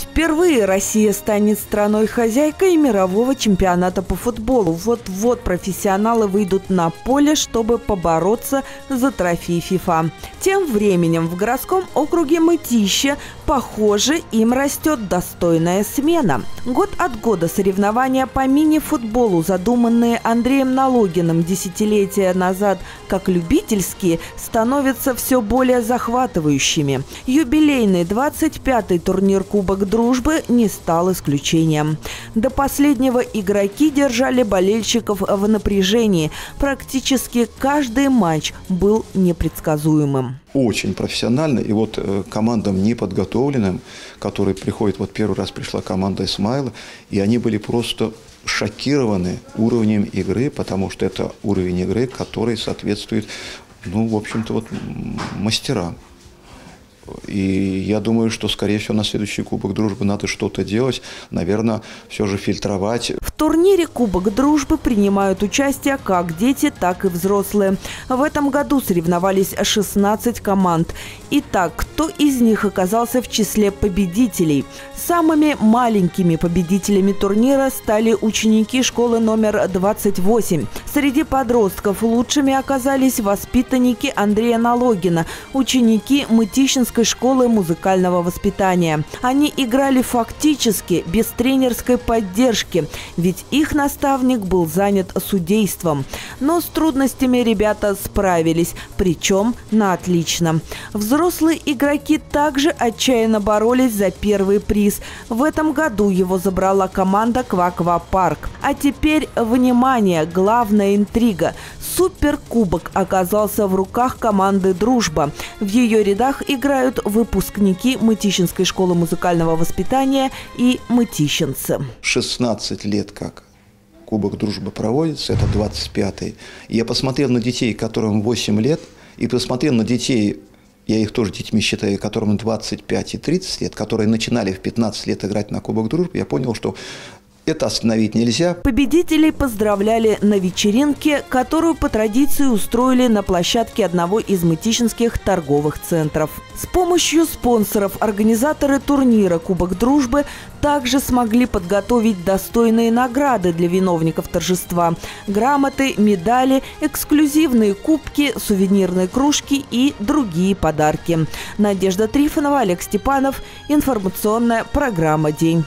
Впервые Россия станет страной-хозяйкой мирового чемпионата по футболу. Вот-вот профессионалы выйдут на поле, чтобы побороться за трофей ФИФА. Тем временем в городском округе Мытища, похоже, им растет достойная смена. Год от года соревнования по мини-футболу, задуманные Андреем Налогиным десятилетия назад как любительские, становятся все более захватывающими. Юбилейный 25-й турнир Кубок дружбы не стал исключением. До последнего игроки держали болельщиков в напряжении. Практически каждый матч был непредсказуемым. Очень профессионально. И вот э, командам неподготовленным, которые приходят, вот первый раз пришла команда Исмайла, и они были просто шокированы уровнем игры, потому что это уровень игры, который соответствует, ну, в общем-то, вот мастерам. И я думаю, что, скорее всего, на следующий Кубок Дружбы надо что-то делать. Наверное, все же фильтровать. Турнире Кубок Дружбы принимают участие как дети, так и взрослые. В этом году соревновались 16 команд. Итак, кто из них оказался в числе победителей? Самыми маленькими победителями турнира стали ученики школы номер 28. Среди подростков лучшими оказались воспитанники Андрея Налогина, ученики Мытищинской школы музыкального воспитания. Они играли фактически без тренерской поддержки, ведь их наставник был занят судейством. Но с трудностями ребята справились, причем на отлично. Взрослые игроки также отчаянно боролись за первый приз. В этом году его забрала команда Кваква Парк. А теперь, внимание, главная интрига. Суперкубок оказался в руках команды «Дружба». В ее рядах играют выпускники Мытищинской школы музыкального воспитания и мытищенцы. 16 лет как Кубок дружбы проводится, это 25-й. Я посмотрел на детей, которым 8 лет, и посмотрел на детей я их тоже детьми считаю, которым 25 и 30 лет, которые начинали в 15 лет играть на Кубок Дружбы, я понял, что это остановить нельзя. Победителей поздравляли на вечеринке, которую по традиции устроили на площадке одного из мытищинских торговых центров. С помощью спонсоров организаторы турнира «Кубок дружбы» также смогли подготовить достойные награды для виновников торжества. Грамоты, медали, эксклюзивные кубки, сувенирные кружки и другие подарки. Надежда Трифонова, Олег Степанов. Информационная программа «День».